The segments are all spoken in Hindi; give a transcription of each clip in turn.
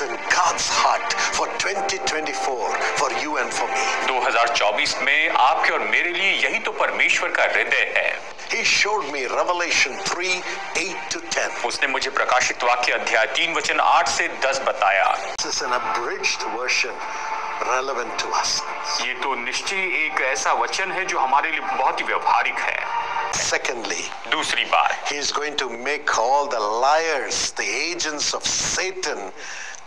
is in God's heart for 2024 for you and for me. 2024 में आपके और मेरे लिए यही तो परमेश्वर का हृदय है He showed me Revelation 3 8 to 10. उसने मुझे प्रकाशित वाक्य अध्याय तीन वचन आठ से दस बताया This is an abridged version relevant to us. ये तो निश्चय एक ऐसा वचन है जो हमारे लिए बहुत ही व्यवहारिक है Secondly, दूसरी बात He is going to make all the liars, the agents of Satan,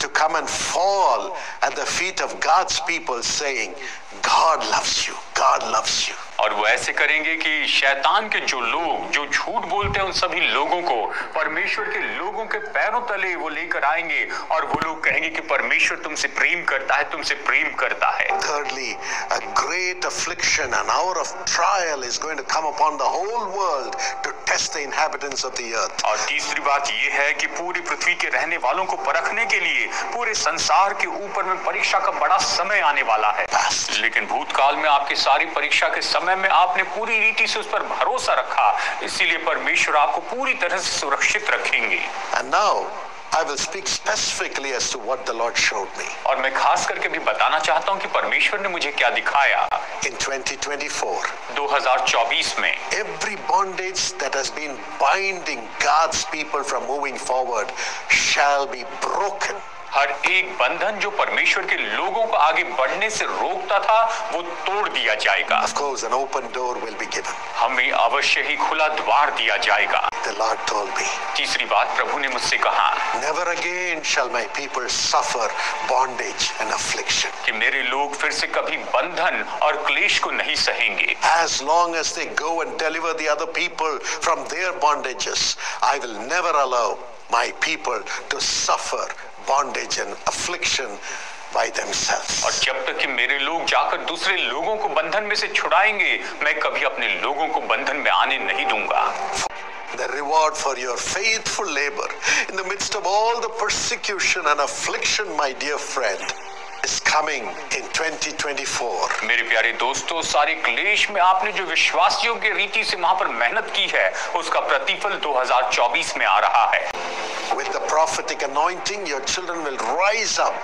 to come and fall at the feet of God's people, saying, God loves you, God loves you. और वो ऐसे करेंगे कि शैतान के जो लोग जो झूठ बोलते हैं उन सभी लोगों को परमेश्वर के लोगों के पैरों तले वो लेकर आएँगे और वो लोग कहेंगे कि परमेश्वर तुमसे प्रेम करता है तुमसे प्रेम करता है Thirdly, a great affliction, an hour of trial is going to come upon the whole world to test the inhabitants of the earth. और तीसरी बात ये है कि पूरी पृथ्वी के रहने वालों को परखने के लिए पूरे संसार के ऊपर में परीक्षा का बड़ा समय आने वाला है. लेकिन भूतकाल में आपकी सारी परीक्षा के समय में आपने पूरी रीति से उस पर भरोसा रखा इसीलिए परमेश्वर आपको पूरी तरह से सुरक्षित रखेंगे And now, I will speak specifically as to what the Lord showed me. और मैं खास करके भी बताना चाहता हूँ कि परमेश्वर ने मुझे क्या दिखाया In 2024, 2024 में every bondage that has been binding God's people from moving forward shall be broken. हर एक बंधन जो परमेश्वर के लोगों को आगे बढ़ने से रोकता था वो तोड़ दिया जाएगा Of course, an open door will be given. हमें अवश्य ही खुला द्वार दिया जाएगा The Lord told me, तीसरी बात प्रभु ने मुझसे कहा Never again shall my people suffer bondage and affliction. कि मेरे लोग फिर से कभी बंधन और क्लेश को नहीं सहेंगे As long as they go and deliver the other people from their bondages, I will never allow my people to suffer bondage and affliction by themselves. और जब तक कि मेरे लोग जाकर दूसरे लोगों को बंधन में से छुड़ाएँगे मैं कभी अपने लोगों को बंधन में आने नहीं दूँगा The reward for your faithful labor in the midst of all the persecution and affliction, my dear friend, coming in 2024. मेरे प्यारे दोस्तों सारे क्लेश में आपने जो विश्वास योग्य रीति से वहाँ पर मेहनत की है उसका प्रतिफल 2024 में आ रहा है With the prophetic anointing, your children will rise up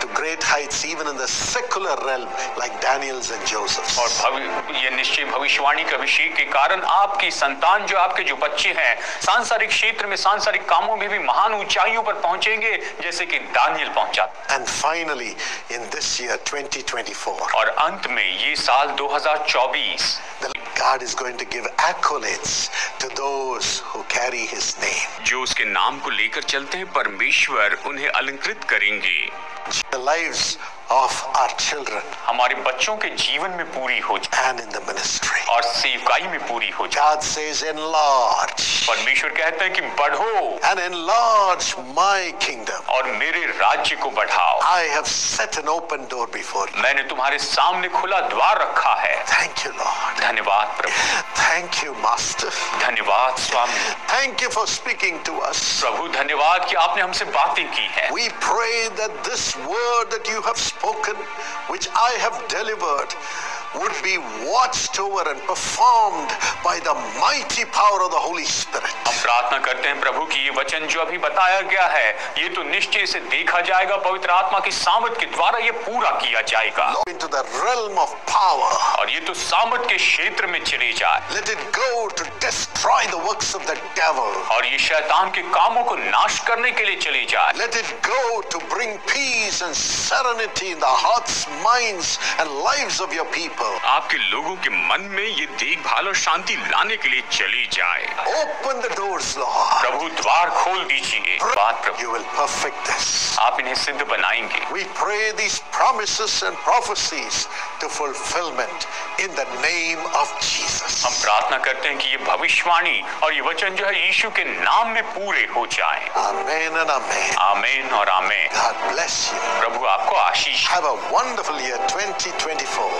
to great heights, even in the secular realm, like Daniel's and Joseph's. और भवि ये निश्चय भविष्यवाणी के अभिषेक के कारण आपकी संतान जो आपके जो बच्चे हैं सांसारिक क्षेत्र में सांसारिक कामों में भी महान ऊंचाइयों पर पहुँचेंगे जैसे कि दानियल पहुँचा And finally, in this year, 2024, और अंत में ये साल 2024 the God is going to give accolades to those who carry His name. जो उसके नाम को लेकर चलते हैं परमेश्वर उन्हें अलंकृत करेंगे The lives of our children हमारे बच्चों के जीवन में पूरी हो जाए and in the ministry. और सेवकाई में पूरी हो जाए God says, enlarge परमेश्वर कहते हैं कि बढ़ो and enlarge my kingdom. और मेरे राज्य को बढ़ाओ I have set an open door before you. मैंने तुम्हारे सामने खुला द्वार रखा है Thank you, Lord. धन्यवाद प्रभु Thank you, Master. धन्यवाद स्वामी Thank you for speaking to us. प्रभु धन्यवाद कि आपने हमसे बातें की है We pray that this word that you have spoken, which I have delivered, would be watched over and performed by the mighty power of the Holy Spirit. हम प्रार्थना करते हैं प्रभु कि ये वचन जो अभी बताया गया है ये तो निश्चय से देखा जाएगा पवित्र आत्मा की सामर्थ के द्वारा ये पूरा किया जाएगा Into the realm of power. और ये तो सामर्थ के क्षेत्र में चले जाए Let it go to destroy the works of the devil. और ये शैतान के कामों को नाश करने के लिए चले जाए Let it go to bring peace and serenity in the hearts, minds, and lives of your people. आपके लोगों के मन में ये देखभाल और शांति लाने के लिए चली जाए। ओपन the doors, प्रभु द्वार खोल दीजिए। बात प्रभु। You will perfect this. आप इन्हें सिद्ध बनाएँगे। We pray these promises and prophecies to fulfillment in the name of Jesus. हम प्रार्थना करते हैं कि ये भविष्यवाणी और ये वचन जो है यीशु के नाम में पूरे हो जाए। आमेन एंड आमेन आमेन और आमेन। प्रभु आपको आशीष। Have a wonderful year 2024